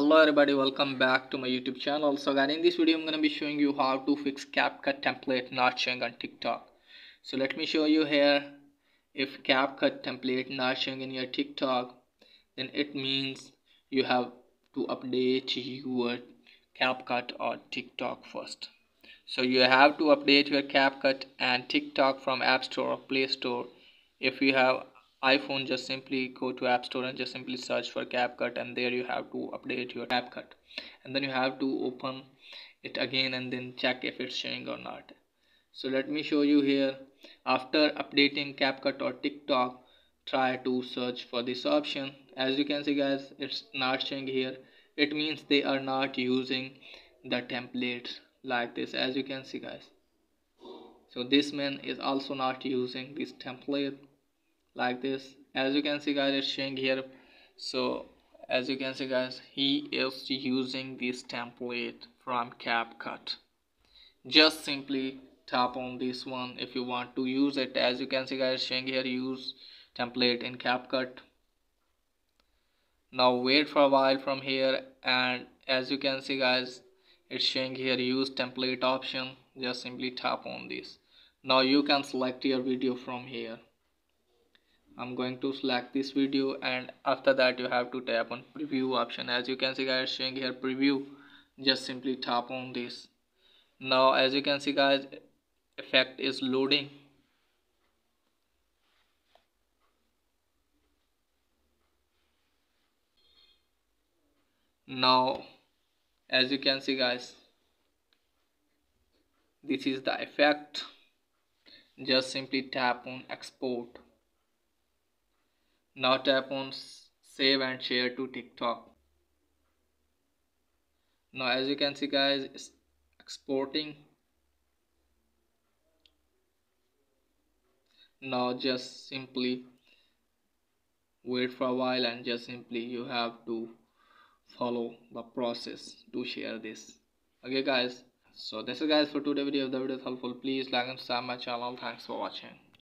hello everybody. Welcome back to my youtube channel. So guys in this video i'm going to be showing you how to fix CapCut template not showing on tiktok. So let me show you here. If CapCut template not showing in your tiktok then it means you have to update your CapCut on tiktok first. So you have to update your CapCut and tiktok from app store or play store. If you have iphone just simply go to app store and just simply search for CapCut and there you have to update your CapCut. And then you have to open it again and then check if it's showing or not. So let me show you here. After updating CapCut or TikTok try to search for this option. As you can see guys it's not showing here. It means they are not using the templates like this as you can see guys. So this man is also not using this template like this. As you can see guys it's showing here. So as you can see guys he is using this template from CapCut. Just simply tap on this one if you want to use it. As you can see guys showing here use template in CapCut. Now wait for a while from here and as you can see guys it's showing here use template option. Just simply tap on this. Now you can select your video from here I'm going to select this video and after that you have to tap on preview option. As you can see guys showing here preview. Just simply tap on this. Now as you can see guys effect is loading. Now as you can see guys this is the effect. Just simply tap on export now tap on save and share to TikTok. Now as you can see guys, it's exporting. Now just simply wait for a while and just simply you have to follow the process to share this. Okay guys, so this is guys for today video. If the video is helpful, please like and subscribe my channel. Thanks for watching.